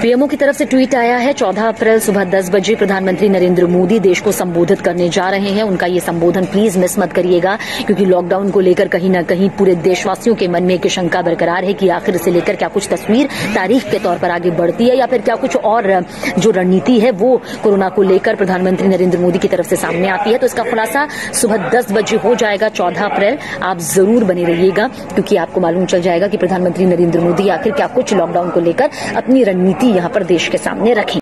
PMO की तरफ़ से ट्वीट आया है 14 अप्रैल सुबह 10 बजे प्रधानमंत्री नरेंद्र मोदी देश को संबोधित करने जा रहे हैं। उनका ये संबोधन प्लीज़ मिस मत करिएगा, क्योंकि लॉकडाउन को लेकर कहीं न कहीं पूरे देशवासियों के मन में एक शंका बरकरार है कि आखिर इसे लेकर क्या कुछ तस्वीर तारीख के तौर पर आगे बढ़ती है या फिर क्या कुछ और, जो रणनीति है, वो कोरोना को लेकर प्रधानमंत्री नरेंद्र मोदी की तरफ़ से सामने आती है। तो इसका खुलासा सुबह दस बजे हो जाएगा, चौदह अप्रैल। आप ज़रूर बने रहिएगा, क्योंकि आपको मालूम चल जाएगा कि प्रधानमंत्री नरेंद्र मोदी आखिर क्या कुछ लॉकडाउन को लेकर अपनी रणनीति यहाँ पर देश के सामने रखें।